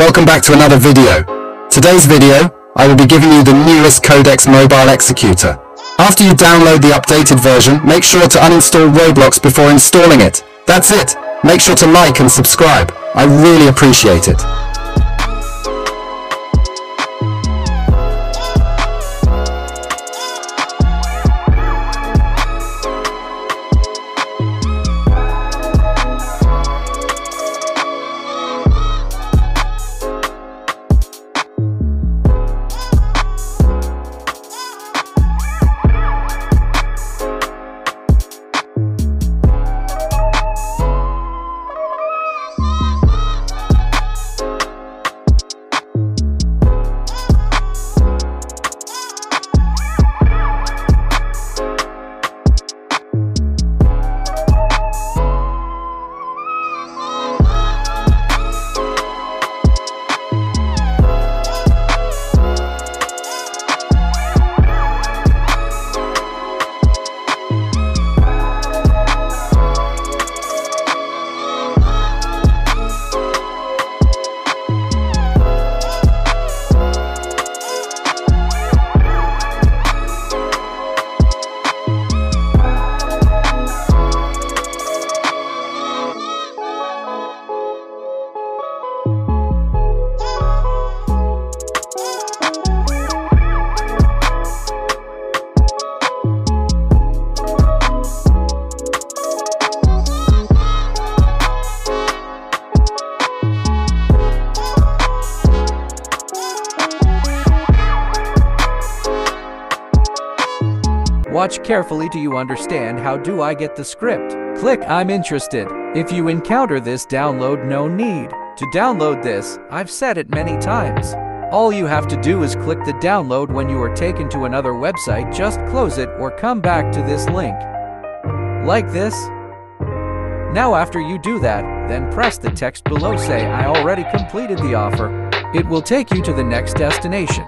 Welcome back to another video. Today's video, I will be giving you the newest Codex mobile executor. After you download the updated version, make sure to uninstall Roblox before installing it. That's it. Make sure to like and subscribe. I really appreciate it. Watch carefully do you understand how do I get the script. Click I'm interested. If you encounter this download no need. To download this, I've said it many times. All you have to do is click the download when you are taken to another website just close it or come back to this link. Like this. Now after you do that, then press the text below say I already completed the offer. It will take you to the next destination.